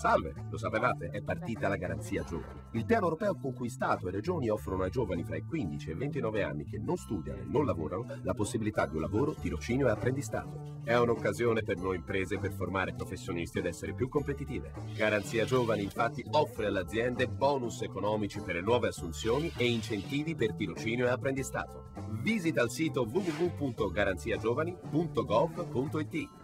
Salve, lo sapevate? È partita la garanzia giovani. Il piano europeo conquistato e regioni offrono ai giovani fra i 15 e i 29 anni che non studiano e non lavorano la possibilità di un lavoro, tirocinio e apprendistato. È un'occasione per noi imprese per formare professionisti ed essere più competitive. Garanzia Giovani infatti offre alle aziende bonus economici per le nuove assunzioni e incentivi per tirocinio e apprendistato. Visita il sito www.garanziagiovani.gov.it